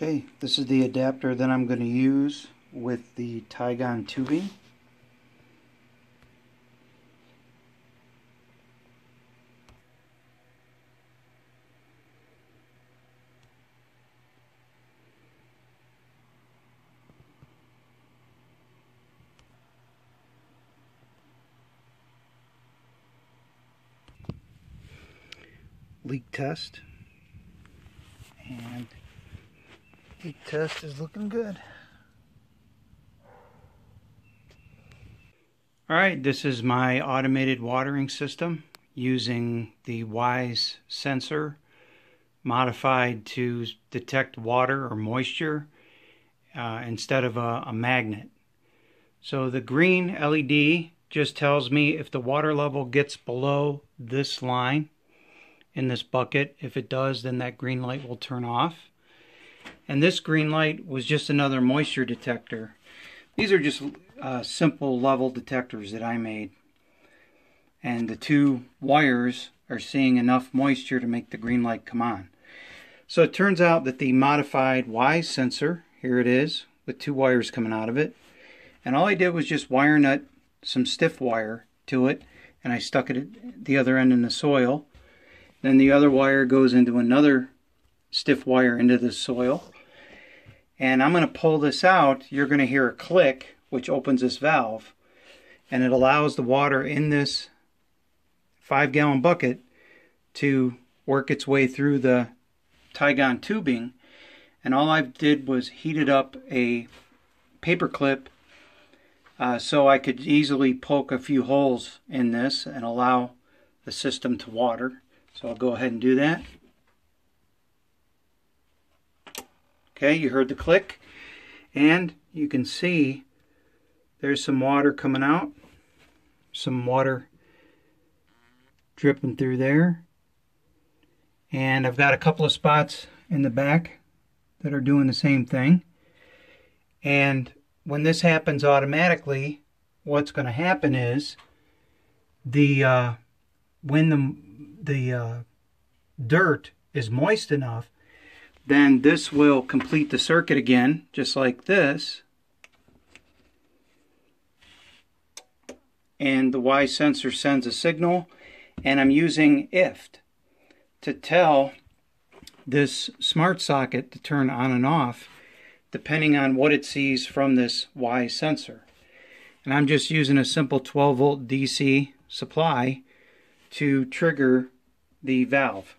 Okay, this is the adapter that I'm going to use with the Tygon tubing. leak test and leak test is looking good alright this is my automated watering system using the Wyze sensor modified to detect water or moisture uh, instead of a, a magnet so the green LED just tells me if the water level gets below this line in this bucket. If it does, then that green light will turn off. And this green light was just another moisture detector. These are just uh, simple level detectors that I made. And the two wires are seeing enough moisture to make the green light come on. So it turns out that the modified Wyze sensor, here it is, with two wires coming out of it. And all I did was just wire nut some stiff wire to it, and I stuck it at the other end in the soil. Then the other wire goes into another stiff wire into the soil. And I'm going to pull this out. You're going to hear a click, which opens this valve. And it allows the water in this five gallon bucket to work its way through the Tygon tubing. And all I did was heated up a paper clip uh, so I could easily poke a few holes in this and allow the system to water. So I'll go ahead and do that. Okay, you heard the click. And you can see there's some water coming out. Some water dripping through there. And I've got a couple of spots in the back that are doing the same thing. And when this happens automatically, what's going to happen is the uh, when the the uh, dirt is moist enough, then this will complete the circuit again, just like this. And the Wyze sensor sends a signal, and I'm using IFTTT to tell this smart socket to turn on and off depending on what it sees from this Wyze sensor. And I'm just using a simple 12 volt DC supply to trigger the valve.